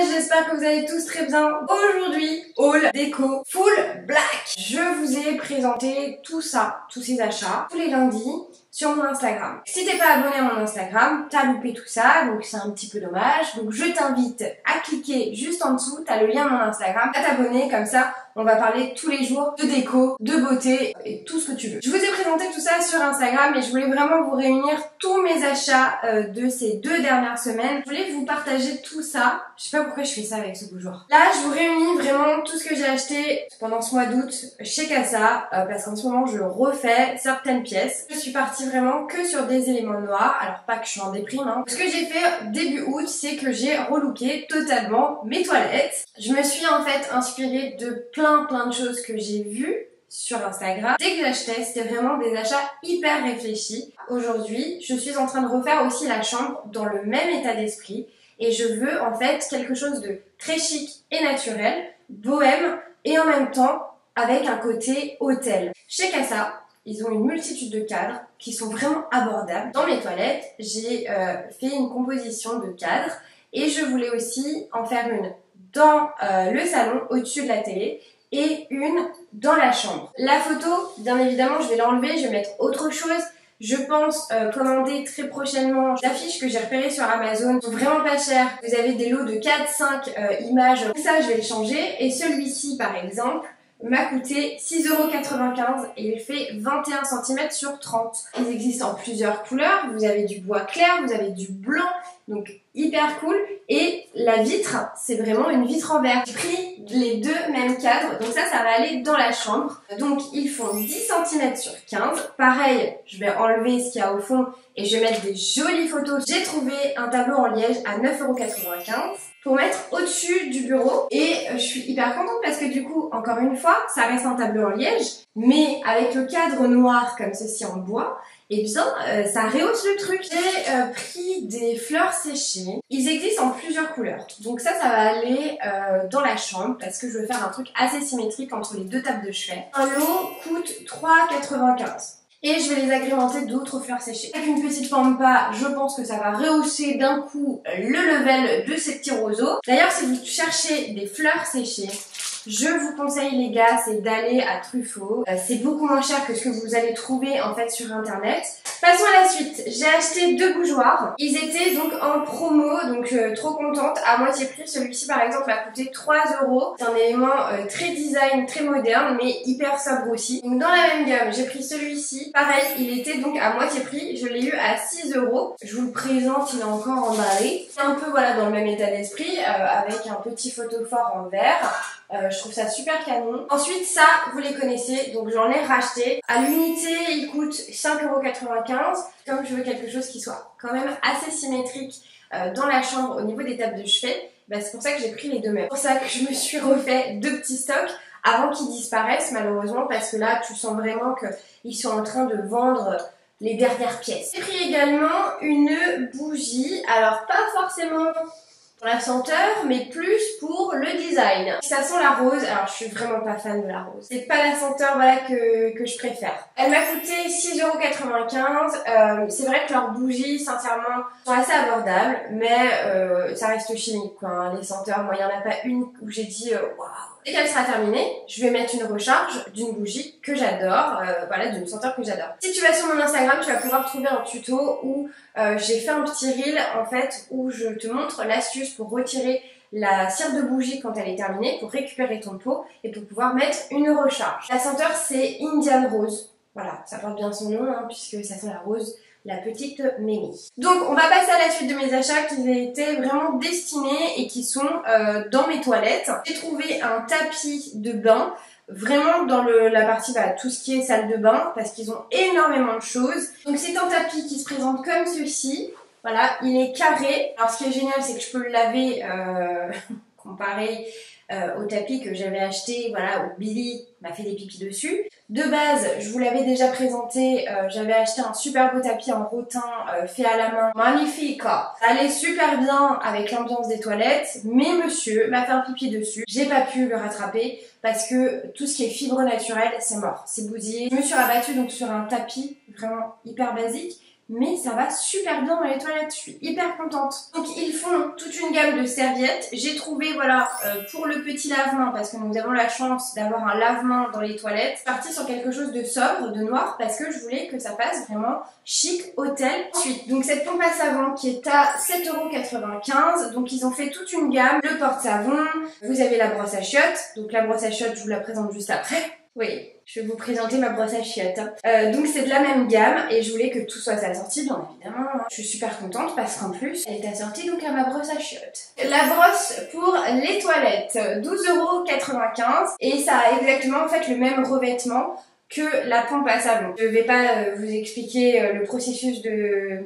j'espère que vous allez tous très bien. Aujourd'hui, haul déco full black. Je vous ai présenté tout ça, tous ces achats, tous les lundis sur mon Instagram. Si t'es pas abonné à mon Instagram, t'as loupé tout ça, donc c'est un petit peu dommage. Donc je t'invite à cliquer juste en dessous, t'as le lien de mon Instagram, à t'abonner, comme ça on va parler tous les jours de déco, de beauté et tout ce que tu veux. Je vous ai présenté tout ça sur Instagram et je voulais vraiment vous réunir tous mes achats euh, de ces deux dernières semaines. Je voulais vous partager tout ça. Je sais pas pourquoi je fais ça avec ce bougeoir. Là, je vous réunis vraiment tout ce que j'ai acheté pendant ce mois d'août chez Casa euh, parce qu'en ce moment, je refais certaines pièces. Je suis partie vraiment que sur des éléments noirs. Alors pas que je suis en déprime. Hein. Ce que j'ai fait début août, c'est que j'ai relooké totalement mes toilettes. Je me suis en fait inspirée de plein plein de choses que j'ai vues sur Instagram. Dès que j'achetais, c'était vraiment des achats hyper réfléchis. Aujourd'hui, je suis en train de refaire aussi la chambre dans le même état d'esprit et je veux en fait quelque chose de très chic et naturel, bohème et en même temps avec un côté hôtel. Chez Casa, ils ont une multitude de cadres qui sont vraiment abordables. Dans mes toilettes, j'ai euh, fait une composition de cadres et je voulais aussi en faire une dans euh, le salon au-dessus de la télé et une dans la chambre. La photo, bien évidemment, je vais l'enlever, je vais mettre autre chose. Je pense euh, commander très prochainement l'affiche que j'ai repérée sur Amazon. Sont vraiment pas chères. Vous avez des lots de 4-5 euh, images. Tout ça, je vais le changer. Et celui-ci, par exemple, m'a coûté 6,95€ et il fait 21 cm sur 30. Ils existent en plusieurs couleurs. Vous avez du bois clair, vous avez du blanc, donc hyper cool. Et la vitre, c'est vraiment une vitre en verre. J'ai pris les deux mêmes cadres, donc ça, ça va aller dans la chambre. Donc ils font 10 cm sur 15. Pareil, je vais enlever ce qu'il y a au fond et je vais mettre des jolies photos. J'ai trouvé un tableau en liège à 9,95€ pour mettre au-dessus du bureau et euh, je suis hyper contente parce que du coup, encore une fois, ça reste un tableau en liège, mais avec le cadre noir comme ceci en bois, bien euh, ça rehausse le truc. J'ai euh, pris des fleurs séchées. Ils existent en plusieurs couleurs. Donc ça, ça va aller euh, dans la chambre parce que je veux faire un truc assez symétrique entre les deux tables de chevet. Un lot coûte 3,95. Et je vais les agrémenter d'autres fleurs séchées. Avec une petite pampa, je pense que ça va rehausser d'un coup le level de ces petits roseaux. D'ailleurs, si vous cherchez des fleurs séchées, je vous conseille les gars, c'est d'aller à Truffaut. Euh, c'est beaucoup moins cher que ce que vous allez trouver en fait sur internet. Passons à la suite. J'ai acheté deux bougeoirs. Ils étaient donc en promo, donc euh, trop contente, à moitié prix. Celui-ci par exemple m'a coûté 3 euros. C'est un élément euh, très design, très moderne, mais hyper sobre aussi. Donc dans la même gamme, j'ai pris celui-ci. Pareil, il était donc à moitié prix. Je l'ai eu à 6 euros. Je vous le présente, il est encore emballé. C'est un peu voilà dans le même état d'esprit, avec un petit photophore en verre. Je trouve ça super canon. Ensuite, ça, vous les connaissez, donc j'en ai racheté. À l'unité, il coûte 5,95€. Comme je veux quelque chose qui soit quand même assez symétrique euh, dans la chambre au niveau des tables de chevet, bah, c'est pour ça que j'ai pris les deux mêmes. C'est pour ça que je me suis refait deux petits stocks avant qu'ils disparaissent malheureusement parce que là, tu sens vraiment qu'ils sont en train de vendre les dernières pièces. J'ai pris également une bougie, alors pas forcément la senteur, mais plus pour Ça sent la rose, alors je suis vraiment pas fan de la rose. C'est pas la senteur que, que je préfère. Elle m'a coûté 6,95€. Euh, c'est vrai que leurs bougies, sincèrement, sont assez abordables, mais euh, ça reste chimique quoi. Hein, les senteurs, moi il y en a pas une où j'ai dit euh, waouh. Dès qu'elle sera terminée, je vais mettre une recharge d'une bougie que j'adore, euh, voilà, d'une senteur que j'adore. Si tu vas sur mon Instagram, tu vas pouvoir trouver un tuto où j'ai fait un petit reel en fait où je te montre l'astuce pour retirer la cire de bougie quand elle est terminée pour récupérer ton pot et pour pouvoir mettre une recharge. La senteur c'est Indian Rose. Voilà, ça porte bien son nom hein, puisque ça sent la rose la petite Mémie. Donc on va passer à la suite de mes achats qui étaient vraiment destinés et qui sont euh, dans mes toilettes. J'ai trouvé un tapis de bain vraiment dans le, la partie bah, tout ce qui est salle de bain parce qu'ils ont énormément de choses. Donc c'est un tapis qui se présente comme ceci. Voilà, il est carré. Alors ce qui est génial c'est que je peux le laver euh, comparé euh, au tapis que j'avais acheté, voilà, où Billy m'a fait des pipis dessus. De base, je vous l'avais déjà présenté, euh, j'avais acheté un super beau tapis en rotin fait à la main. Magnifique Ça allait super bien avec l'ambiance des toilettes, mais monsieur m'a fait un pipi dessus. J'ai pas pu le rattraper parce que tout ce qui est fibre naturelle, c'est mort, c'est bousillé. Je me suis rabattue donc sur un tapis vraiment hyper basique mais ça va super bien dans les toilettes, je suis hyper contente. Donc ils font toute une gamme de serviettes. J'ai trouvé, voilà, euh, pour le petit lavement, parce que nous avons la chance d'avoir un lavement dans les toilettes, parti sur quelque chose de sobre, de noir, parce que je voulais que ça fasse vraiment chic hôtel. Ensuite, donc cette pompe à savon qui est à 7,95€, donc ils ont fait toute une gamme, le porte-savon, vous avez la brosse à chiottes, donc la brosse à chiottes, je vous la présente juste après. Oui, je vais vous présenter ma brosse à chiottes. Hein. Euh, donc c'est de la même gamme et je voulais que tout soit assorti, bien évidemment. Hein. Je suis super contente parce qu'en plus, elle est assortie donc à ma brosse à chiottes. La brosse pour les toilettes, 12,95€ et ça a exactement en fait le même revêtement que la pompe à savon. Je vais pas euh, vous expliquer euh, le processus de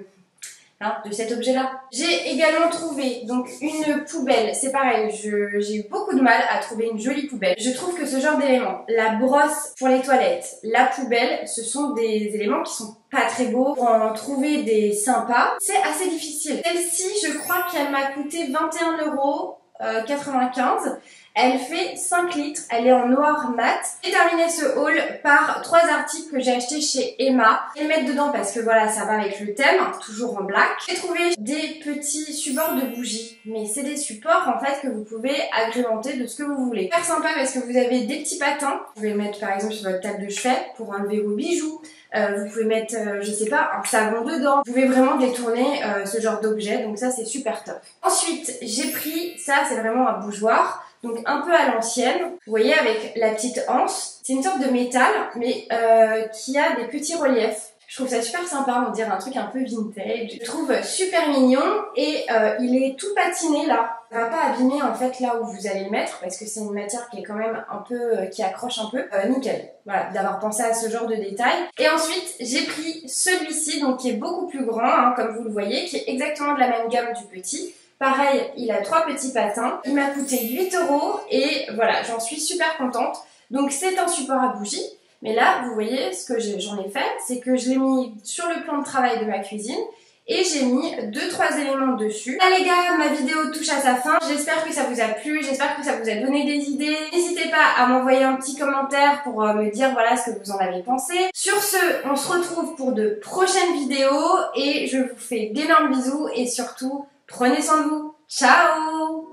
Hein, de cet objet-là. J'ai également trouvé donc une poubelle. C'est pareil, j'ai eu beaucoup de mal à trouver une jolie poubelle. Je trouve que ce genre d'éléments, la brosse pour les toilettes, la poubelle, ce sont des éléments qui sont pas très beaux. Pour en trouver des sympas, c'est assez difficile. Celle-ci, je crois qu'elle m'a coûté 21 euros. 95. Elle fait 5 litres, elle est en noir mat. J'ai terminé ce haul par trois articles que j'ai achetés chez Emma. Je vais les mettre dedans parce que voilà, ça va avec le thème, toujours en black. J'ai trouvé des petits supports de bougies, mais c'est des supports en fait que vous pouvez agrémenter de ce que vous voulez. Super sympa parce que vous avez des petits patins. Vous pouvez le mettre par exemple sur votre table de chevet pour enlever vos bijoux. Euh, vous pouvez mettre, euh, je sais pas, un savon dedans. Vous pouvez vraiment détourner euh, ce genre d'objet, donc ça c'est super top. Ensuite, j'ai pris, ça c'est vraiment un bougeoir donc un peu à l'ancienne. Vous voyez avec la petite anse, c'est une sorte de métal mais euh, qui a des petits reliefs. Je trouve ça super sympa, on dirait un truc un peu vintage. Je trouve super mignon et euh, il est tout patiné là. Ça va pas abîmer en fait là où vous allez le mettre parce que c'est une matière qui est quand même un peu, euh, qui accroche un peu. nickel. Voilà, d'avoir pensé à ce genre de détails. Et ensuite, j'ai pris celui-ci, donc qui est beaucoup plus grand, hein, comme vous le voyez, qui est exactement de la même gamme du petit. Pareil, il a trois petits patins. Il m'a coûté 8 euros et voilà, j'en suis super contente. Donc c'est un support à bougie. Mais là, vous voyez, ce que j'en ai fait, c'est que je l'ai mis sur le plan de travail de ma cuisine et j'ai mis deux trois éléments dessus. Là les gars, ma vidéo touche à sa fin. J'espère que ça vous a plu, j'espère que ça vous a donné des idées. N'hésitez pas à m'envoyer un petit commentaire pour euh, me dire voilà ce que vous en avez pensé. Sur ce, on se retrouve pour de prochaines vidéos et je vous fais d'énormes bisous et surtout Prenez soin de vous. Ciao